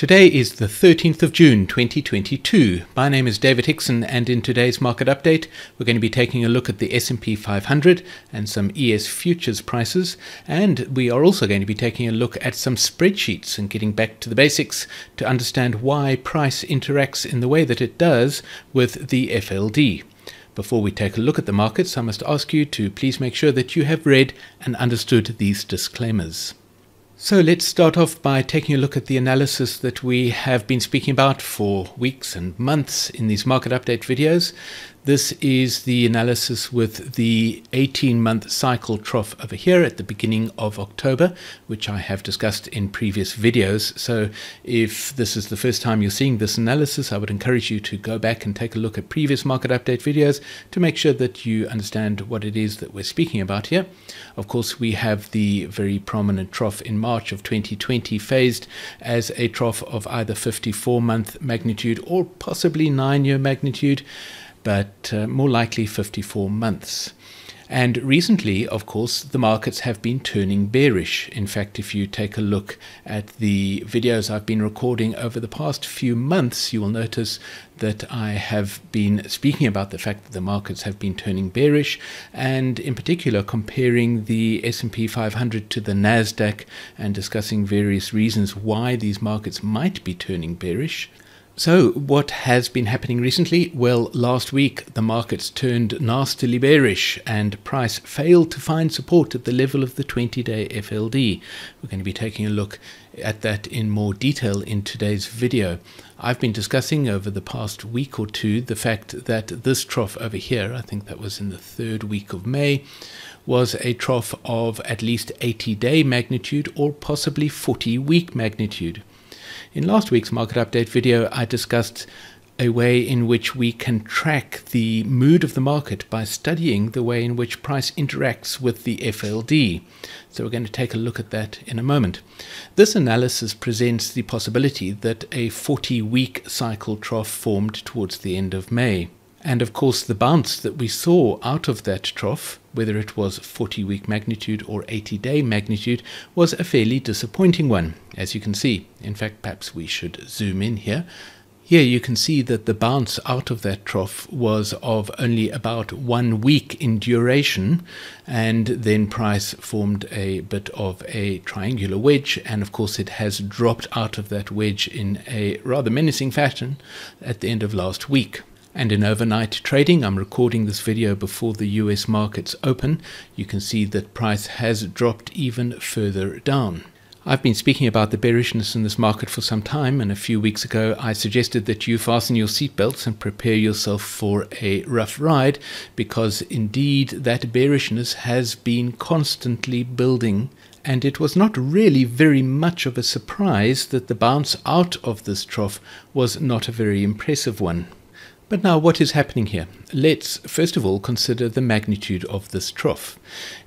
Today is the 13th of June 2022. My name is David Hickson and in today's market update we're going to be taking a look at the S&P 500 and some ES futures prices and we are also going to be taking a look at some spreadsheets and getting back to the basics to understand why price interacts in the way that it does with the FLD. Before we take a look at the markets, I must ask you to please make sure that you have read and understood these disclaimers. So let's start off by taking a look at the analysis that we have been speaking about for weeks and months in these market update videos. This is the analysis with the 18 month cycle trough over here at the beginning of October, which I have discussed in previous videos. So if this is the first time you're seeing this analysis, I would encourage you to go back and take a look at previous market update videos to make sure that you understand what it is that we're speaking about here. Of course, we have the very prominent trough in March of 2020 phased as a trough of either 54 month magnitude or possibly 9 year magnitude but uh, more likely 54 months. And recently, of course, the markets have been turning bearish. In fact, if you take a look at the videos I've been recording over the past few months, you will notice that I have been speaking about the fact that the markets have been turning bearish and in particular comparing the S&P 500 to the Nasdaq and discussing various reasons why these markets might be turning bearish. So, what has been happening recently? Well, last week the markets turned nastily bearish and price failed to find support at the level of the 20 day FLD. We're going to be taking a look at that in more detail in today's video. I've been discussing over the past week or two the fact that this trough over here, I think that was in the third week of May, was a trough of at least 80 day magnitude or possibly 40 week magnitude. In last week's market update video, I discussed a way in which we can track the mood of the market by studying the way in which price interacts with the FLD. So we're going to take a look at that in a moment. This analysis presents the possibility that a 40 week cycle trough formed towards the end of May. And of course, the bounce that we saw out of that trough, whether it was 40 week magnitude or 80 day magnitude, was a fairly disappointing one, as you can see. In fact, perhaps we should zoom in here. Here you can see that the bounce out of that trough was of only about one week in duration, and then price formed a bit of a triangular wedge, and of course it has dropped out of that wedge in a rather menacing fashion at the end of last week. And in overnight trading, I'm recording this video before the US markets open, you can see that price has dropped even further down. I've been speaking about the bearishness in this market for some time, and a few weeks ago I suggested that you fasten your seatbelts and prepare yourself for a rough ride, because indeed that bearishness has been constantly building. And it was not really very much of a surprise that the bounce out of this trough was not a very impressive one. But now, what is happening here? Let's first of all consider the magnitude of this trough.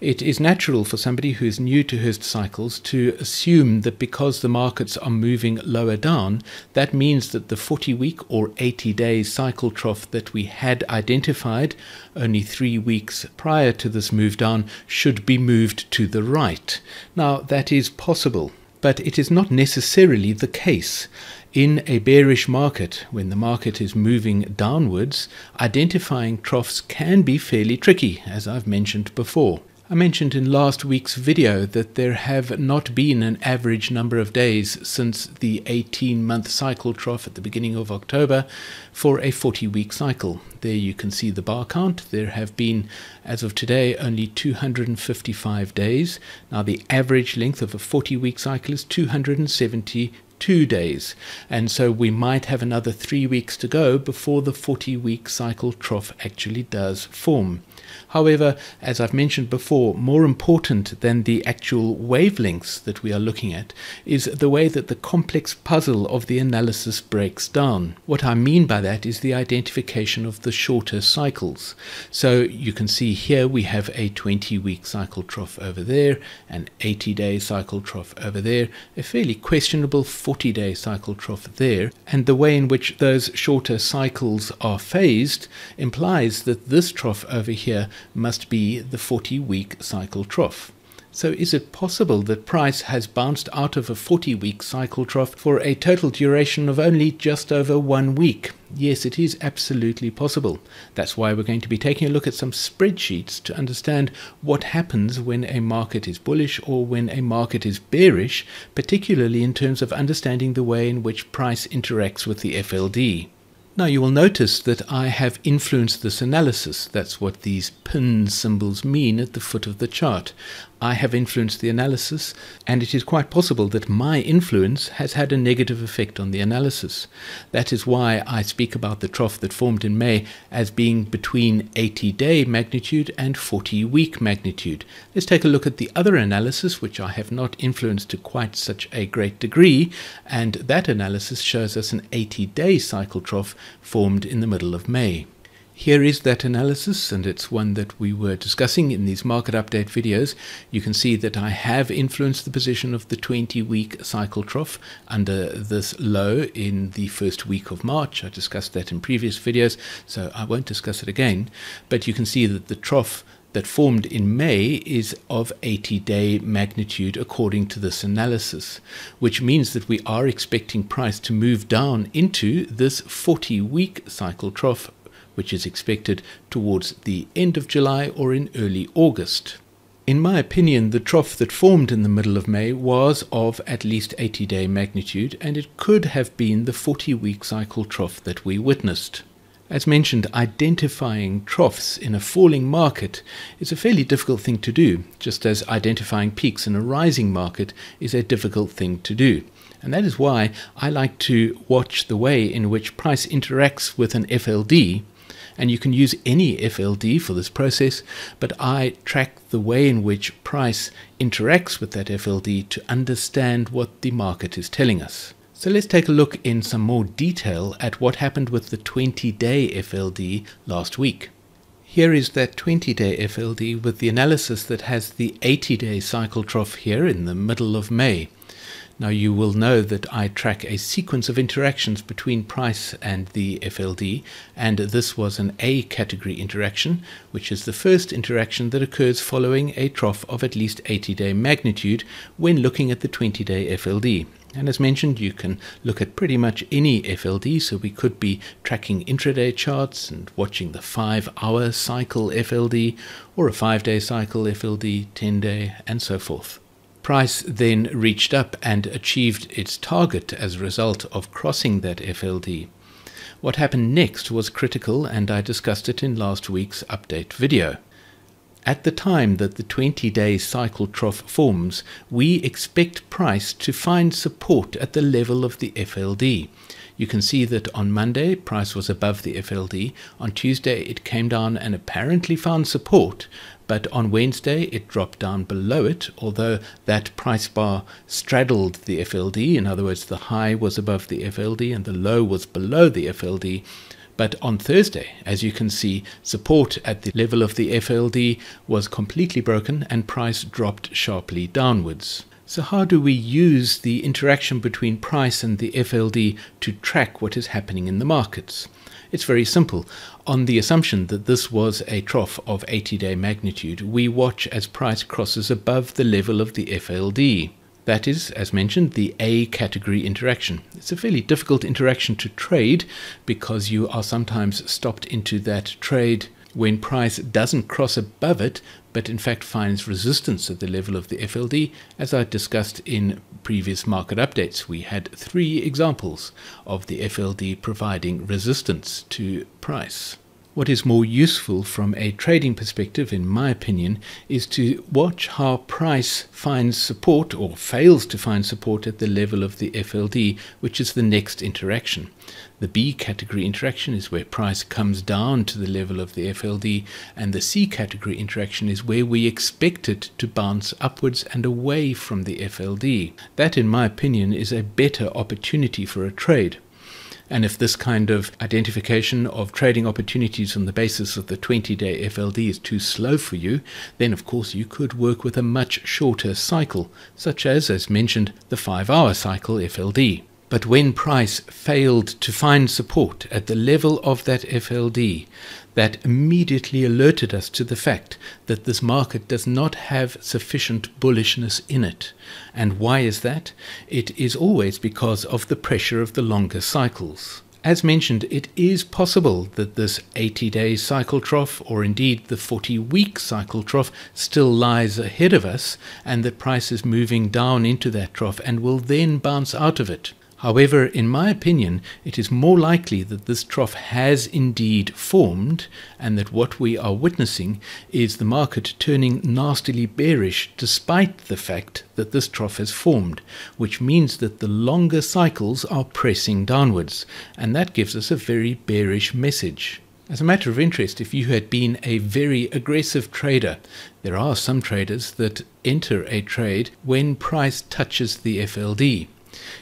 It is natural for somebody who is new to Hurst cycles to assume that because the markets are moving lower down, that means that the 40 week or 80 day cycle trough that we had identified only three weeks prior to this move down should be moved to the right. Now, that is possible but it is not necessarily the case. In a bearish market, when the market is moving downwards, identifying troughs can be fairly tricky, as I've mentioned before. I mentioned in last week's video that there have not been an average number of days since the 18 month cycle trough at the beginning of October for a 40 week cycle. There you can see the bar count. There have been, as of today, only 255 days. Now, the average length of a 40 week cycle is 270 two days. And so we might have another three weeks to go before the 40 week cycle trough actually does form. However, as I've mentioned before, more important than the actual wavelengths that we are looking at is the way that the complex puzzle of the analysis breaks down. What I mean by that is the identification of the shorter cycles. So you can see here we have a 20 week cycle trough over there, an 80 day cycle trough over there, a fairly questionable 40 day cycle trough there, and the way in which those shorter cycles are phased implies that this trough over here must be the 40 week cycle trough. So, is it possible that price has bounced out of a 40 week cycle trough for a total duration of only just over one week? Yes, it is absolutely possible. That's why we're going to be taking a look at some spreadsheets to understand what happens when a market is bullish or when a market is bearish, particularly in terms of understanding the way in which price interacts with the FLD. Now you will notice that I have influenced this analysis. That's what these pin symbols mean at the foot of the chart. I have influenced the analysis, and it is quite possible that my influence has had a negative effect on the analysis. That is why I speak about the trough that formed in May as being between 80 day magnitude and 40 week magnitude. Let's take a look at the other analysis, which I have not influenced to quite such a great degree, and that analysis shows us an 80 day cycle trough formed in the middle of May. Here is that analysis, and it's one that we were discussing in these market update videos. You can see that I have influenced the position of the 20 week cycle trough under this low in the first week of March. I discussed that in previous videos, so I won't discuss it again. But you can see that the trough that formed in May is of 80 day magnitude according to this analysis, which means that we are expecting price to move down into this 40 week cycle trough which is expected towards the end of July or in early August. In my opinion, the trough that formed in the middle of May was of at least 80 day magnitude, and it could have been the 40 week cycle trough that we witnessed. As mentioned, identifying troughs in a falling market is a fairly difficult thing to do, just as identifying peaks in a rising market is a difficult thing to do. And that is why I like to watch the way in which price interacts with an FLD and you can use any FLD for this process, but I track the way in which price interacts with that FLD to understand what the market is telling us. So let's take a look in some more detail at what happened with the 20-day FLD last week. Here is that 20-day FLD with the analysis that has the 80-day cycle trough here in the middle of May. Now you will know that I track a sequence of interactions between price and the FLD, and this was an A category interaction, which is the first interaction that occurs following a trough of at least 80 day magnitude when looking at the 20 day FLD. And as mentioned, you can look at pretty much any FLD, so we could be tracking intraday charts and watching the 5 hour cycle FLD, or a 5 day cycle FLD, 10 day, and so forth. Price then reached up and achieved its target as a result of crossing that FLD. What happened next was critical, and I discussed it in last week's update video. At the time that the 20 day cycle trough forms, we expect price to find support at the level of the FLD. You can see that on Monday, price was above the FLD. On Tuesday, it came down and apparently found support, but on Wednesday it dropped down below it, although that price bar straddled the FLD. In other words, the high was above the FLD and the low was below the FLD. But on Thursday, as you can see, support at the level of the FLD was completely broken and price dropped sharply downwards. So, how do we use the interaction between price and the FLD to track what is happening in the markets? It's very simple. On the assumption that this was a trough of 80 day magnitude, we watch as price crosses above the level of the FLD. That is, as mentioned, the A category interaction. It's a fairly difficult interaction to trade because you are sometimes stopped into that trade when price doesn't cross above it, but in fact finds resistance at the level of the FLD, as I discussed in previous market updates. We had three examples of the FLD providing resistance to price. What is more useful from a trading perspective, in my opinion, is to watch how price finds support or fails to find support at the level of the FLD, which is the next interaction. The B category interaction is where price comes down to the level of the FLD, and the C category interaction is where we expect it to bounce upwards and away from the FLD. That, in my opinion, is a better opportunity for a trade. And if this kind of identification of trading opportunities on the basis of the 20 day FLD is too slow for you, then of course you could work with a much shorter cycle, such as, as mentioned, the 5 hour cycle FLD. But when price failed to find support at the level of that FLD, that immediately alerted us to the fact that this market does not have sufficient bullishness in it. And why is that? It is always because of the pressure of the longer cycles. As mentioned, it is possible that this 80 day cycle trough, or indeed the 40 week cycle trough, still lies ahead of us, and that price is moving down into that trough and will then bounce out of it. However, in my opinion, it is more likely that this trough has indeed formed and that what we are witnessing is the market turning nastily bearish despite the fact that this trough has formed, which means that the longer cycles are pressing downwards, and that gives us a very bearish message. As a matter of interest, if you had been a very aggressive trader, there are some traders that enter a trade when price touches the FLD.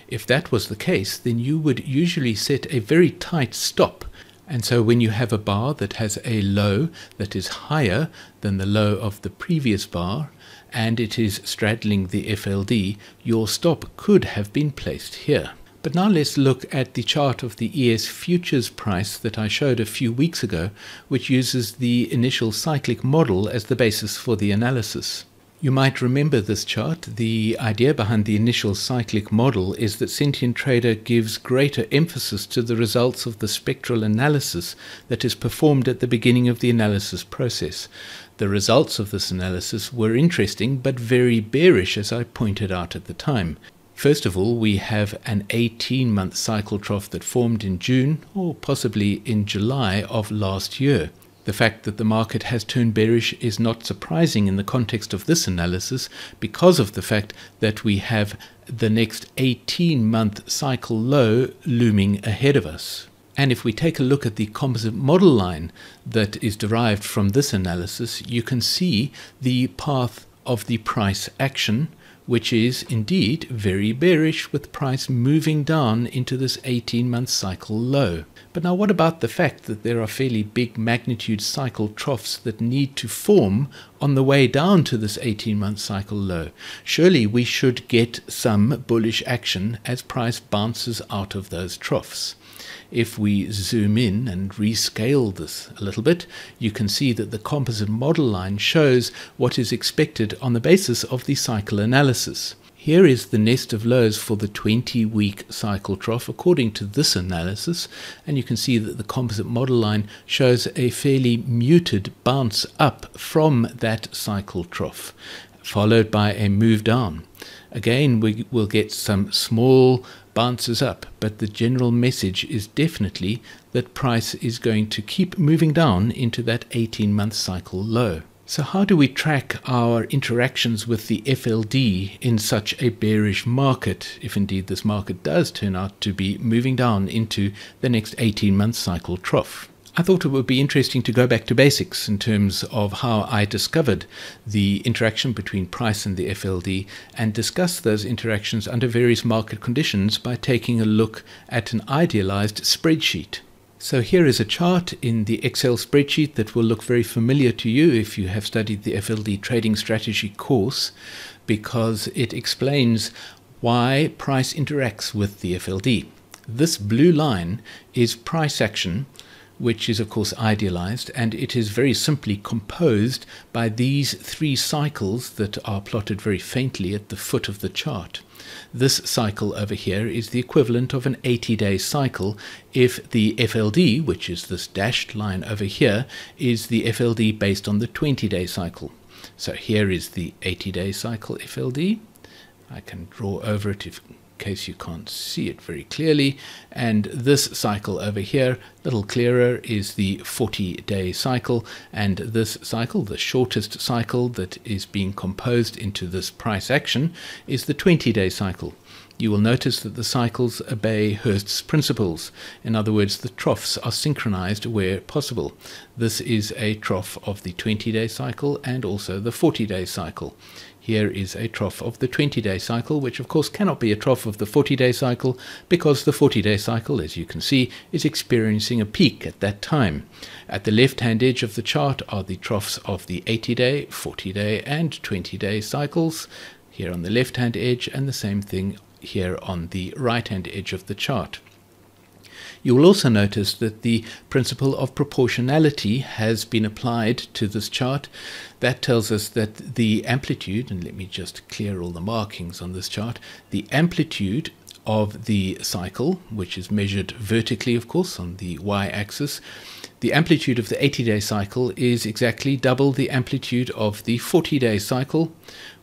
If that was the case, then you would usually set a very tight stop. And so when you have a bar that has a low that is higher than the low of the previous bar, and it is straddling the FLD, your stop could have been placed here. But now let's look at the chart of the ES futures price that I showed a few weeks ago, which uses the initial cyclic model as the basis for the analysis. You might remember this chart. The idea behind the initial cyclic model is that Sentient Trader gives greater emphasis to the results of the spectral analysis that is performed at the beginning of the analysis process. The results of this analysis were interesting but very bearish, as I pointed out at the time. First of all, we have an 18 month cycle trough that formed in June or possibly in July of last year. The fact that the market has turned bearish is not surprising in the context of this analysis because of the fact that we have the next 18 month cycle low looming ahead of us. And if we take a look at the composite model line that is derived from this analysis, you can see the path of the price action which is indeed very bearish with price moving down into this 18 month cycle low. But now what about the fact that there are fairly big magnitude cycle troughs that need to form on the way down to this 18 month cycle low? Surely we should get some bullish action as price bounces out of those troughs. If we zoom in and rescale this a little bit, you can see that the composite model line shows what is expected on the basis of the cycle analysis. Here is the nest of lows for the 20 week cycle trough according to this analysis, and you can see that the composite model line shows a fairly muted bounce up from that cycle trough, followed by a move down. Again, we will get some small bounces up, but the general message is definitely that price is going to keep moving down into that 18 month cycle low. So, how do we track our interactions with the FLD in such a bearish market, if indeed this market does turn out to be moving down into the next 18 month cycle trough? I thought it would be interesting to go back to basics in terms of how I discovered the interaction between price and the FLD and discuss those interactions under various market conditions by taking a look at an idealized spreadsheet. So here is a chart in the Excel spreadsheet that will look very familiar to you if you have studied the FLD trading strategy course because it explains why price interacts with the FLD. This blue line is price action which is of course idealized, and it is very simply composed by these three cycles that are plotted very faintly at the foot of the chart. This cycle over here is the equivalent of an 80 day cycle if the FLD, which is this dashed line over here, is the FLD based on the 20 day cycle. So here is the 80 day cycle FLD. I can draw over it if case you can't see it very clearly. And this cycle over here, a little clearer, is the 40 day cycle. And this cycle, the shortest cycle that is being composed into this price action, is the 20 day cycle you will notice that the cycles obey Hurst's principles. In other words, the troughs are synchronized where possible. This is a trough of the 20 day cycle and also the 40 day cycle. Here is a trough of the 20 day cycle, which of course cannot be a trough of the 40 day cycle because the 40 day cycle, as you can see, is experiencing a peak at that time. At the left hand edge of the chart are the troughs of the 80 day, 40 day, and 20 day cycles. Here on the left hand edge, and the same thing here on the right hand edge of the chart. You will also notice that the principle of proportionality has been applied to this chart. That tells us that the amplitude, and let me just clear all the markings on this chart, the amplitude of the cycle, which is measured vertically, of course, on the y-axis, the amplitude of the 80-day cycle is exactly double the amplitude of the 40-day cycle,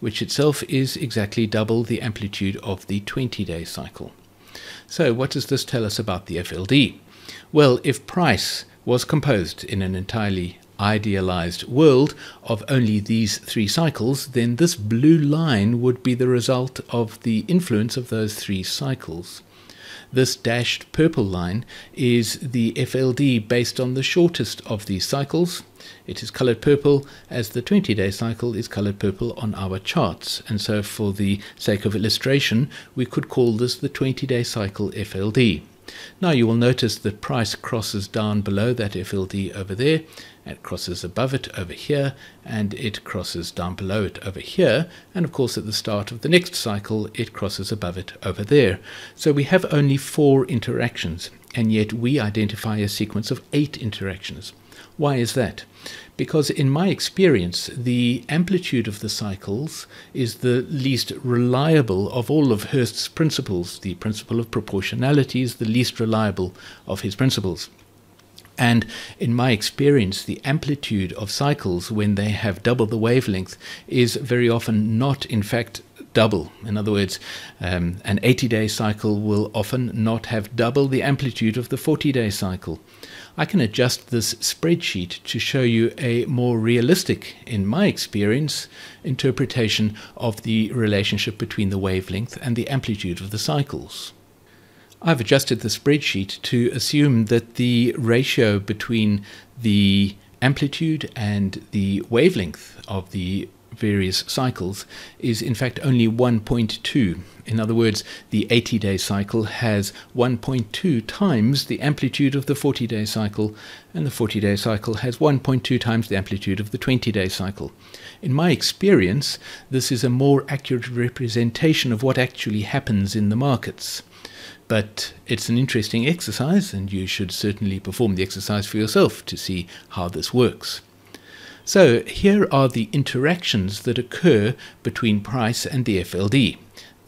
which itself is exactly double the amplitude of the 20-day cycle. So what does this tell us about the FLD? Well, if price was composed in an entirely idealized world of only these three cycles, then this blue line would be the result of the influence of those three cycles. This dashed purple line is the FLD based on the shortest of these cycles. It is colored purple as the 20 day cycle is colored purple on our charts. And so, for the sake of illustration, we could call this the 20 day cycle FLD. Now you will notice that price crosses down below that FLD over there, it crosses above it over here, and it crosses down below it over here, and of course at the start of the next cycle it crosses above it over there. So we have only four interactions, and yet we identify a sequence of eight interactions. Why is that? Because in my experience, the amplitude of the cycles is the least reliable of all of Hurst's principles. The principle of proportionality is the least reliable of his principles. And in my experience, the amplitude of cycles when they have double the wavelength is very often not, in fact, double. In other words, um, an 80 day cycle will often not have double the amplitude of the 40 day cycle. I can adjust this spreadsheet to show you a more realistic, in my experience, interpretation of the relationship between the wavelength and the amplitude of the cycles. I've adjusted the spreadsheet to assume that the ratio between the amplitude and the wavelength of the various cycles is in fact only 1.2. In other words, the 80 day cycle has 1.2 times the amplitude of the 40 day cycle, and the 40 day cycle has 1.2 times the amplitude of the 20 day cycle. In my experience, this is a more accurate representation of what actually happens in the markets. But it's an interesting exercise, and you should certainly perform the exercise for yourself to see how this works. So here are the interactions that occur between price and the FLD.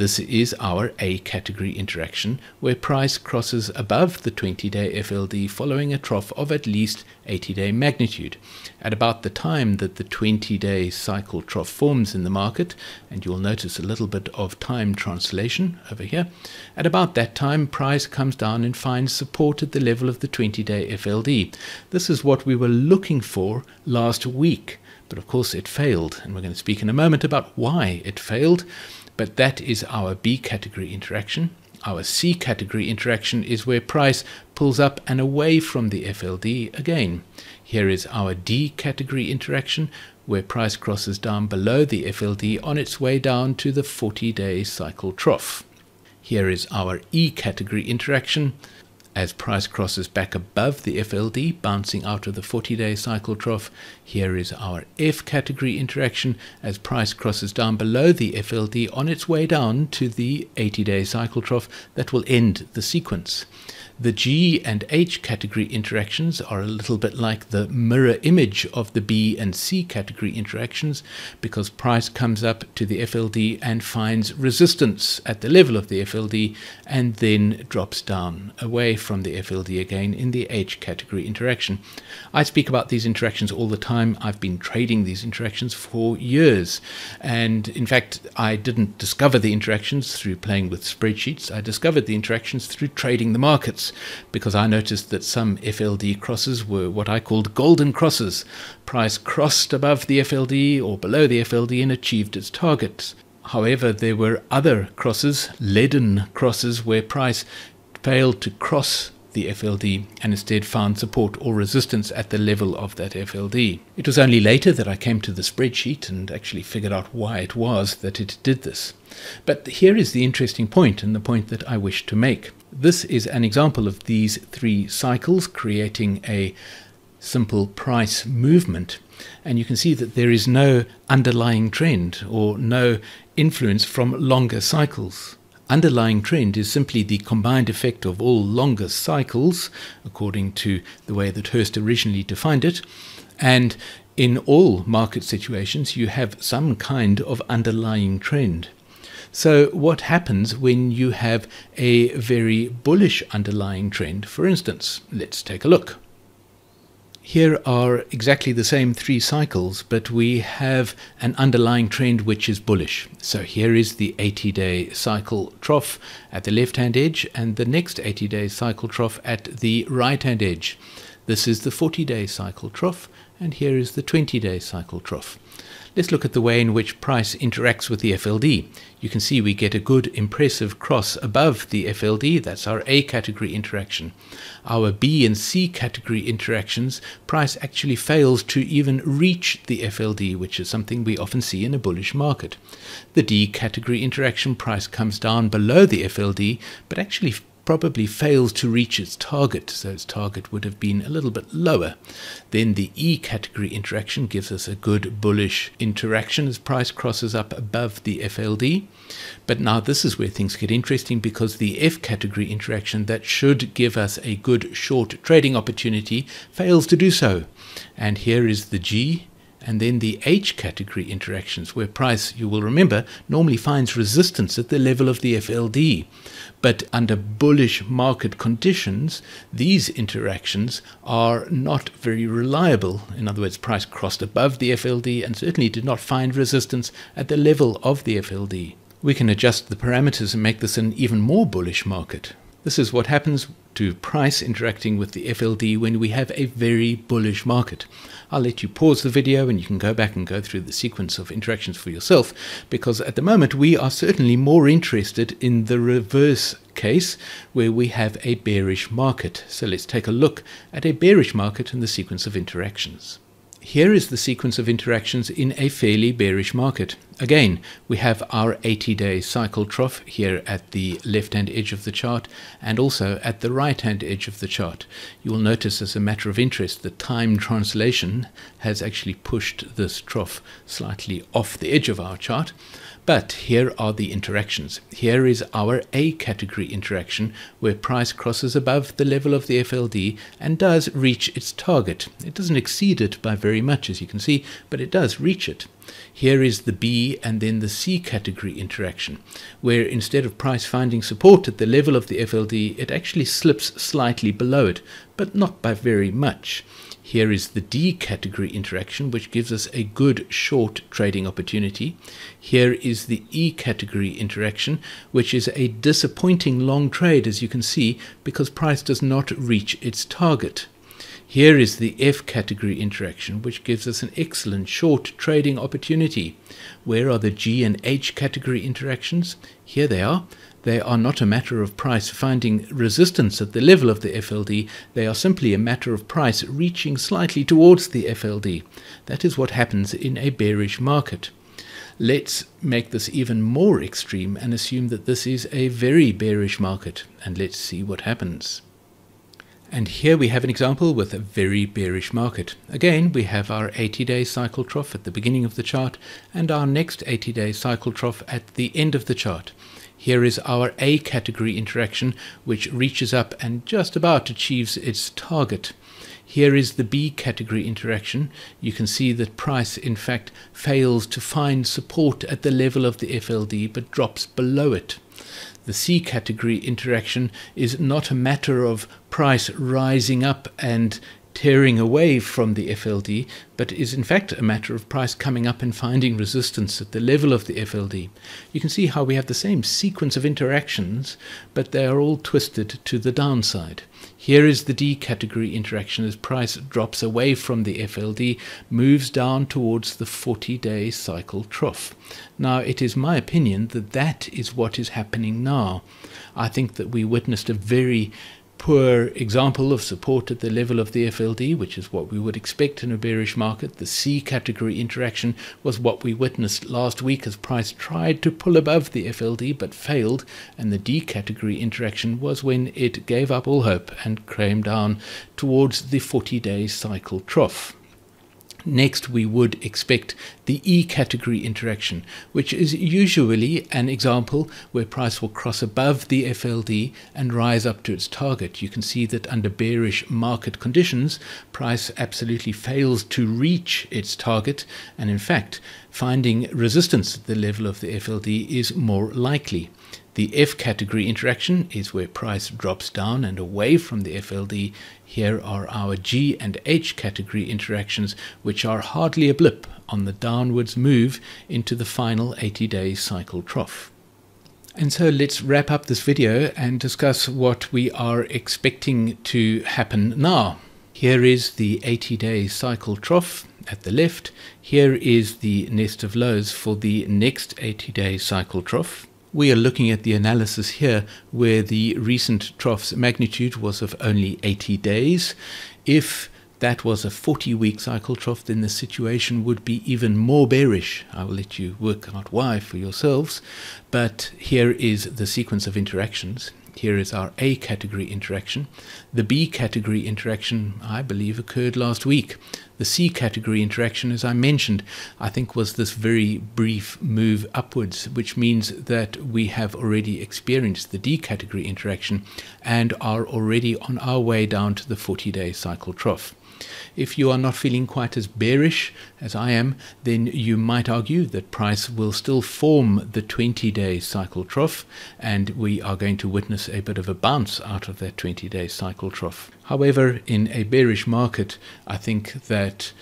This is our A category interaction, where price crosses above the 20-day FLD following a trough of at least 80-day magnitude. At about the time that the 20-day cycle trough forms in the market, and you'll notice a little bit of time translation over here, at about that time price comes down and finds support at the level of the 20-day FLD. This is what we were looking for last week, but of course it failed, and we're going to speak in a moment about why it failed. But that is our B category interaction. Our C category interaction is where price pulls up and away from the FLD again. Here is our D category interaction where price crosses down below the FLD on its way down to the 40 day cycle trough. Here is our E category interaction as price crosses back above the FLD, bouncing out of the 40 day cycle trough, here is our F category interaction as price crosses down below the FLD on its way down to the 80 day cycle trough that will end the sequence. The G and H category interactions are a little bit like the mirror image of the B and C category interactions because price comes up to the FLD and finds resistance at the level of the FLD and then drops down away from the FLD again in the H category interaction. I speak about these interactions all the time. I've been trading these interactions for years. And in fact, I didn't discover the interactions through playing with spreadsheets. I discovered the interactions through trading the markets because I noticed that some FLD crosses were what I called golden crosses. Price crossed above the FLD or below the FLD and achieved its target. However, there were other crosses, leaden crosses, where price failed to cross the FLD and instead found support or resistance at the level of that FLD. It was only later that I came to the spreadsheet and actually figured out why it was that it did this. But here is the interesting point and the point that I wish to make. This is an example of these three cycles creating a simple price movement. And you can see that there is no underlying trend or no influence from longer cycles. underlying trend is simply the combined effect of all longer cycles, according to the way that Hurst originally defined it. And in all market situations, you have some kind of underlying trend. So, what happens when you have a very bullish underlying trend? For instance, let's take a look. Here are exactly the same three cycles, but we have an underlying trend which is bullish. So here is the 80 day cycle trough at the left hand edge, and the next 80 day cycle trough at the right hand edge. This is the 40 day cycle trough, and here is the 20 day cycle trough. Let's look at the way in which price interacts with the FLD. You can see we get a good impressive cross above the FLD, that's our A category interaction. Our B and C category interactions, price actually fails to even reach the FLD, which is something we often see in a bullish market. The D category interaction price comes down below the FLD, but actually probably fails to reach its target, so its target would have been a little bit lower. Then the E category interaction gives us a good bullish interaction as price crosses up above the FLD. But now this is where things get interesting because the F category interaction that should give us a good short trading opportunity fails to do so. And here is the G and then the H category interactions, where price, you will remember, normally finds resistance at the level of the FLD. But under bullish market conditions, these interactions are not very reliable. In other words, price crossed above the FLD and certainly did not find resistance at the level of the FLD. We can adjust the parameters and make this an even more bullish market. This is what happens to price interacting with the FLD when we have a very bullish market. I'll let you pause the video and you can go back and go through the sequence of interactions for yourself because at the moment we are certainly more interested in the reverse case where we have a bearish market. So let's take a look at a bearish market and the sequence of interactions. Here is the sequence of interactions in a fairly bearish market. Again, we have our 80-day cycle trough here at the left-hand edge of the chart and also at the right-hand edge of the chart. You will notice as a matter of interest the time translation has actually pushed this trough slightly off the edge of our chart. But here are the interactions. Here is our A category interaction where price crosses above the level of the FLD and does reach its target. It doesn't exceed it by very much as you can see, but it does reach it. Here is the B and then the C category interaction, where instead of price finding support at the level of the FLD, it actually slips slightly below it, but not by very much. Here is the D category interaction, which gives us a good short trading opportunity. Here is the E category interaction, which is a disappointing long trade, as you can see, because price does not reach its target. Here is the F category interaction, which gives us an excellent short trading opportunity. Where are the G and H category interactions? Here they are. They are not a matter of price finding resistance at the level of the FLD, they are simply a matter of price reaching slightly towards the FLD. That is what happens in a bearish market. Let's make this even more extreme and assume that this is a very bearish market, and let's see what happens. And here we have an example with a very bearish market. Again, we have our 80-day cycle trough at the beginning of the chart and our next 80-day cycle trough at the end of the chart. Here is our A category interaction, which reaches up and just about achieves its target. Here is the B category interaction. You can see that price, in fact, fails to find support at the level of the FLD but drops below it. The C category interaction is not a matter of price rising up and tearing away from the FLD, but is in fact a matter of price coming up and finding resistance at the level of the FLD. You can see how we have the same sequence of interactions, but they are all twisted to the downside. Here is the D category interaction as price drops away from the FLD, moves down towards the 40 day cycle trough. Now, it is my opinion that that is what is happening now. I think that we witnessed a very poor example of support at the level of the FLD, which is what we would expect in a bearish market. The C category interaction was what we witnessed last week as price tried to pull above the FLD but failed, and the D category interaction was when it gave up all hope and came down towards the 40 day cycle trough. Next, we would expect the E category interaction, which is usually an example where price will cross above the FLD and rise up to its target. You can see that under bearish market conditions, price absolutely fails to reach its target, and in fact, finding resistance at the level of the FLD is more likely. The F category interaction is where price drops down and away from the FLD. Here are our G and H category interactions, which are hardly a blip on the downwards move into the final 80 day cycle trough. And so let's wrap up this video and discuss what we are expecting to happen now. Here is the 80 day cycle trough at the left. Here is the nest of lows for the next 80 day cycle trough. We are looking at the analysis here where the recent trough's magnitude was of only 80 days. If that was a 40 week cycle trough, then the situation would be even more bearish. I will let you work out why for yourselves. But here is the sequence of interactions. Here is our A category interaction. The B category interaction, I believe, occurred last week. The C category interaction, as I mentioned, I think was this very brief move upwards, which means that we have already experienced the D category interaction and are already on our way down to the 40 day cycle trough. If you are not feeling quite as bearish as I am, then you might argue that price will still form the 20 day cycle trough, and we are going to witness a bit of a bounce out of that 20 day cycle trough. However, in a bearish market, I think that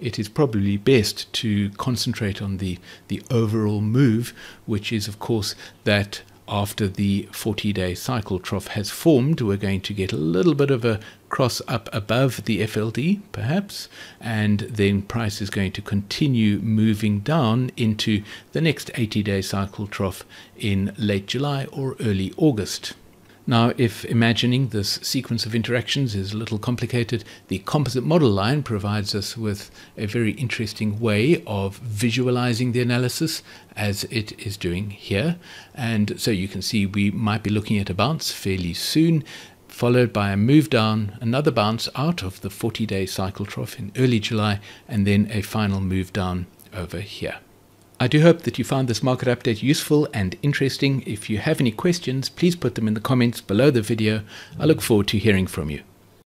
it is probably best to concentrate on the, the overall move, which is, of course, that after the 40 day cycle trough has formed, we're going to get a little bit of a cross up above the FLD, perhaps, and then price is going to continue moving down into the next 80 day cycle trough in late July or early August. Now, if imagining this sequence of interactions is a little complicated, the composite model line provides us with a very interesting way of visualizing the analysis as it is doing here. And so you can see we might be looking at a bounce fairly soon, followed by a move down, another bounce out of the 40 day cycle trough in early July, and then a final move down over here. I do hope that you found this market update useful and interesting. If you have any questions, please put them in the comments below the video. I look forward to hearing from you.